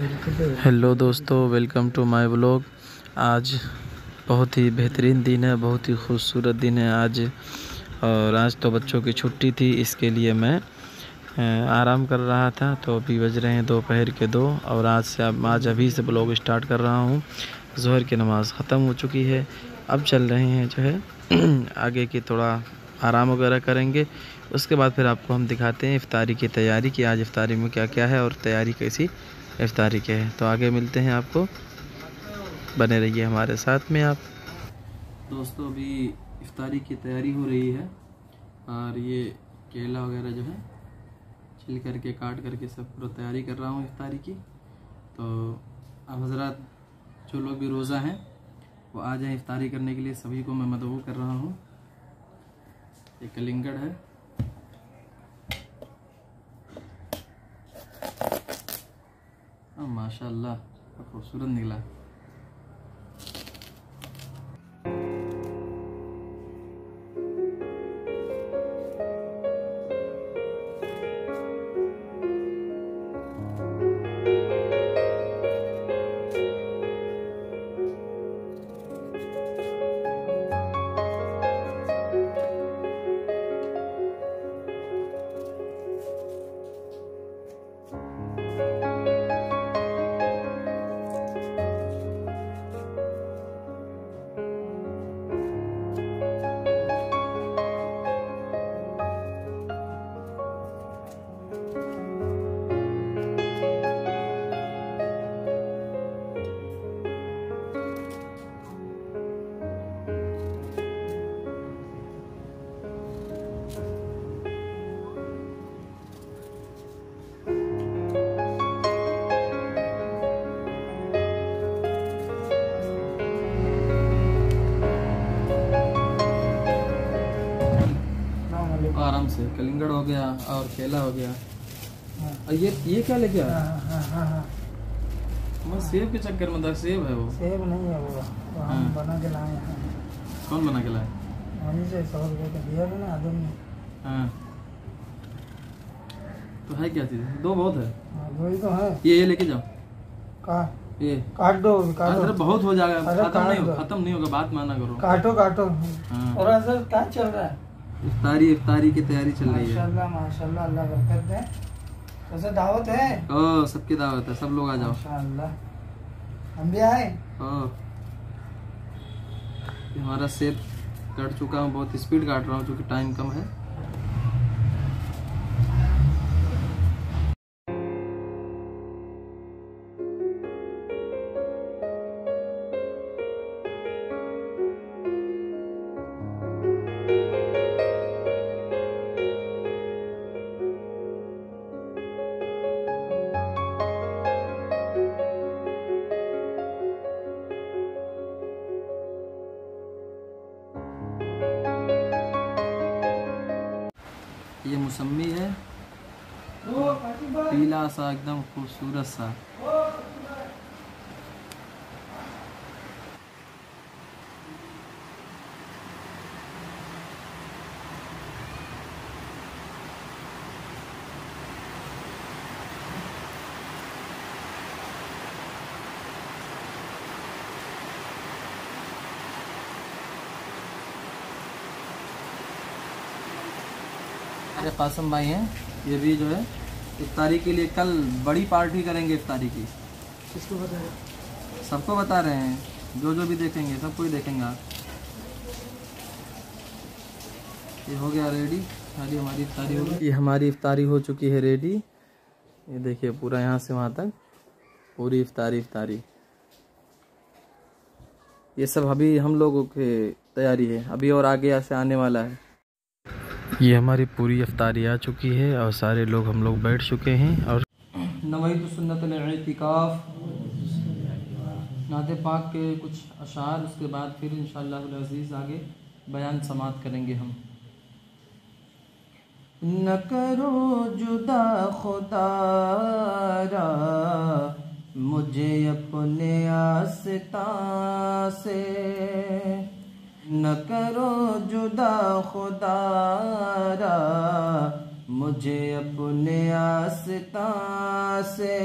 Hello दोस्तों, welcome to my blog आज बहुत ही बेहतरीन दिन है, बहुत ही खूबसूरत दिन है आज। और आज तो बच्चों की छुट्टी थी, इसके लिए मैं आराम कर रहा था। तो अभी बज रहे हैं दोपहर के दो, और आज से अब, आज अभी से ब्लॉग स्टार्ट कर रहा हूँ। जहर की नमाज़ ख़त्म हो चुकी है। अब चल रहे हैं जो है, आगे की थोड़ा आराम वगैरह करेंगे। उसके बाद फिर आपको हम दिखाते हैं इफ़ारी की तैयारी की, आज इफ़ारी में क्या क्या है और तैयारी कैसी इफ्तारी के हैं। तो आगे मिलते हैं आपको। बने रहिए हमारे साथ में आप। दोस्तों, अभी इफ्तारी की तैयारी हो रही है और ये केला वगैरह जो है, छिल करके, काट करके सब पूरा तैयारी कर रहा हूँ इफ्तारी की। तो अब हजरात, जो लोग भी रोज़ा हैं, वो आ जाएँ इफ्तारी करने के लिए। सभी को मैं मदबू कर रहा हूँ। ये कलिंगड़ है। माशाल्लाह खूबसूरत निकला कलिंगड़ हो गया और केला हो गया। और ये ये क्या लेके आया? हाँ, हाँ, हाँ, सेब के चक्कर में था सेब है वो। सेब नहीं है वो हाँ। बना के लाए हैं। कौन बना के लाया वहीं से सौ रुपये का दिया था ना आदम ने। हाँ। तो है क्या चीज़? दो बहुत है। हाँ, दो ही तो है। ये ये लेके जाओ। का? ये। काट दो काटो। अरे बहुत हो जाएगा। खत्म नहीं खत्म नहीं होगा बात माना करो। काटो काटो। हाँ। और सर क्या चल रहा है? इफ्तारी इफ्तारी की तैयारी चल रही है। माशाल्लाह माशाल्लाह अल्लाह बरकत दे वैसे दावत है? ओ सबकी दावत है सब लोग आ जाओ। माशाल्लाह। हम भी आए ओ हमारा सेब कट चुका हूँ बहुत स्पीड काट रहा हूँ क्योंकि टाइम कम है। सा एकदम खूबसूरत सा। कासम भाई हैं ये भी जो है इफ्तारी के लिए कल बड़ी पार्टी करेंगे इफ्तारी की। किसको बता रहे सबको बता रहे हैं। जो जो भी देखेंगे सबको ही देखेंगे। आप ये हो गया रेडी सारी हमारी इफ्तारी हो गई। ये हमारी इफ्तारी हो चुकी है रेडी ये देखिए पूरा यहाँ से वहाँ तक। पूरी इफ्तारी इफ्तारी। ये सब अभी हम लोगों की तैयारी है। अभी और आगे यहाँ से आने वाला है। ये हमारी पूरी अफ्तारी आ चुकी है और सारे लोग हम लोग बैठ चुके हैं और नवई तो सुन्नत नात पाक के कुछ अशार, उसके बाद फिर इन अज़ीज़ आगे बयान समात करेंगे हम। न करो जुदा खुदारा मुझे अपने आस्ता से न करो जुदा खुदारा मुझे अपने आस्ता से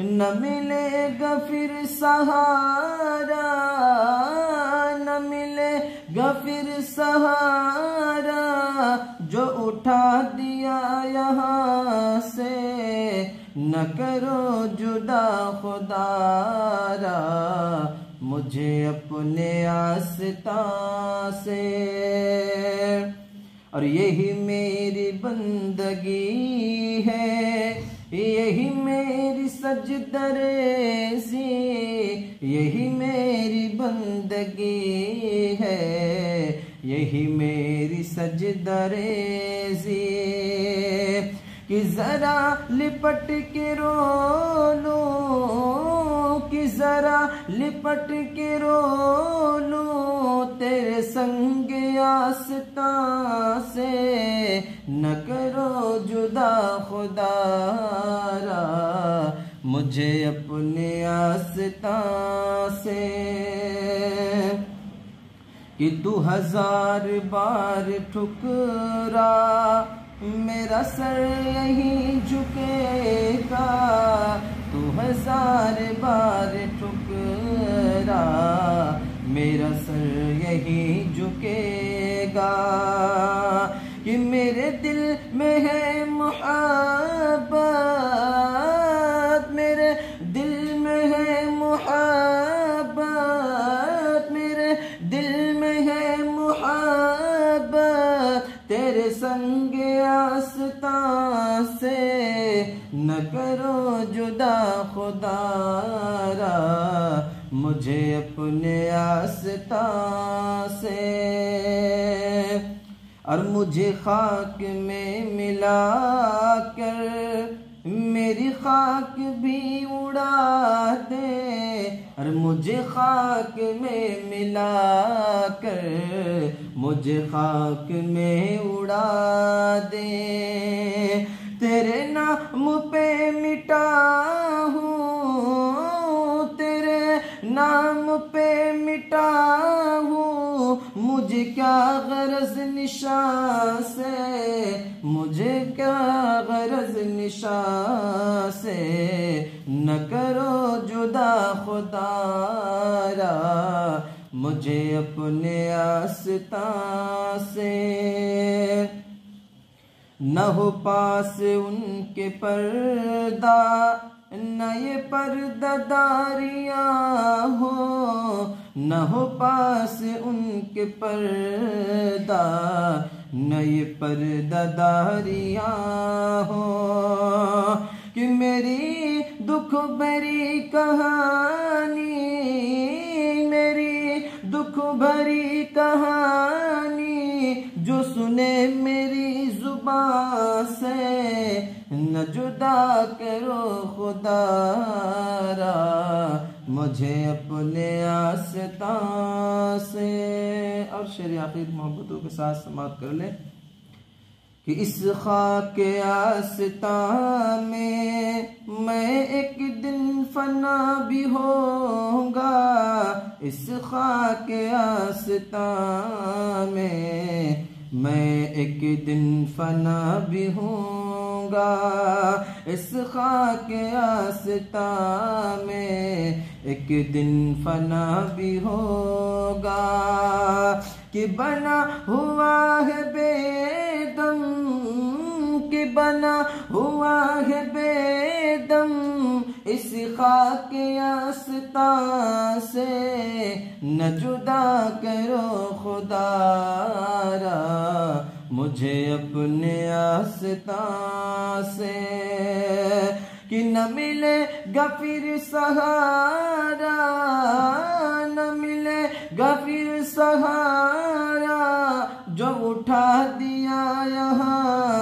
न मिलेगा फिर सहारा। न मिलेगा फिर सहारा। जो उठा दिया यहाँ से न करो जुदा खुदारा मुझे अपने आस्था से। और यही मेरी बंदगी है, यही मेरी सजदरे सी यही मेरी बंदगी है, यही मेरी सजदरे सी कि जरा लिपट के रो लो जरा लिपट के रो तेरे संग आस्था से। न करो जुदा खुदारा मुझे अपने आस्था से। कि तू हज़ार बार ठुकरा, मेरा सर यही झुकेगा। तू हज़ार बार ठुकरा, मेरा सर यही झुकेगा कि मेरे दिल में है मोहब्बत, मेरे दिल में है मोहब्बत, मेरे दिल में है मोहब्बत, तेरे संग आस्था से न करो जुदा खुदारा मुझे अपने आस्था से। और मुझे खाक में मिला कर मेरी खाक भी उड़ा दे और मुझे खाक में मिला कर मुझे खाक में उड़ा दे। तेरे नाम पे मिटा हूँ तेरे नाम पे मिटा हूँ मुझे क्या गरज निशा से? मुझे क्या गरज निशा से? न करो जुदा खुदारा मुझे अपने आस्था से न हो पास उनके पर्दा, न ये पर्दादारियाँ हो, न हो पास उनके पर्दा, न ये पर्दादारियाँ हो। कि मेरी दुख भरी कहानी दुख भरी कहानी जो सुने मेरी ज़ुबान से। न जुदा करो खुदारा मुझे अपने आस्था से। और शेर आखिर मोहब्बतों के साथ समाप्त कर ले कि इस खाक आस्था में मैं एक दिन फना भी होगा इस खाक आस्था में मैं एक दिन फना भी होऊँगा। इस खाक आस्था में एक दिन फना भी होगा। कि बना हुआ है बेदम, कि बना हुआ है बेदम इस खाक आस्था से न जुदा करो खुदारा मुझे अपने आस्था से कि न मिले गफिर सहारा, न मिले गफिर सहारा, जो उठा दिया यहाँ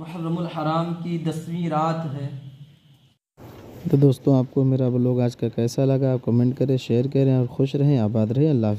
मुहर्रमुल हराम की दसवीं रात है। तो दोस्तों, आपको मेरा ब्लॉग आज का कैसा लगा? आप कमेंट करें शेयर करें और खुश रहें। आबाद रहें। अल्लाह।